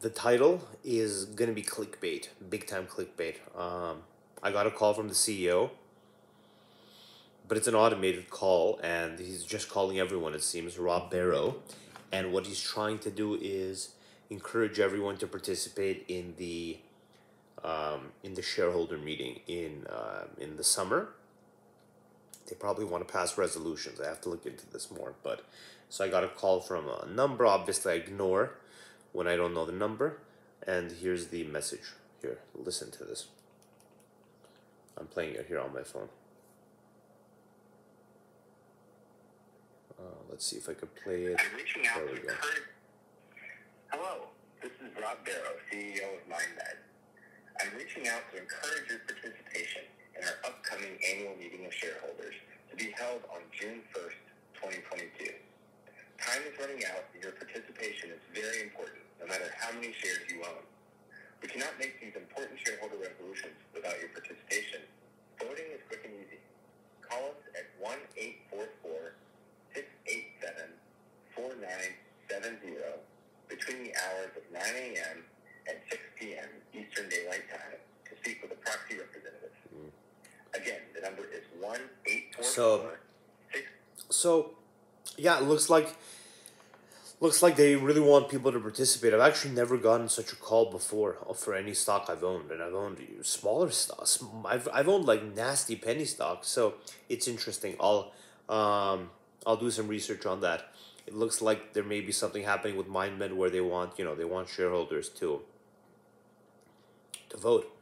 the title is gonna be clickbait, big time clickbait. Um, I got a call from the CEO, but it's an automated call, and he's just calling everyone. It seems Rob Barrow, and what he's trying to do is encourage everyone to participate in the um, in the shareholder meeting in uh, in the summer. They probably want to pass resolutions. I have to look into this more, but so I got a call from a number. Obviously, I ignore when I don't know the number, and here's the message. Here, listen to this. I'm playing it here on my phone. Uh, let's see if I can play it. I'm reaching out There to we go. encourage. Hello, this is Rob Barrow, CEO of MindMed. I'm reaching out to encourage your participation in our upcoming annual meeting of shareholders to be held on June 1st, 2022. Time is running out, and your participation is very important, how many shares you own. We cannot make these important shareholder resolutions without your participation. Voting is quick and easy. Call us at 1 844 687 4970 between the hours of 9 a.m. and 6 p.m. Eastern Daylight Time to speak with a proxy representative. Mm. Again, the number is 1 844 So, yeah, it looks like looks like they really want people to participate. I've actually never gotten such a call before for any stock I've owned, and I've owned smaller stocks. I've I've owned like nasty penny stocks, so it's interesting. I'll um I'll do some research on that. It looks like there may be something happening with MindMed where they want you know they want shareholders to to vote.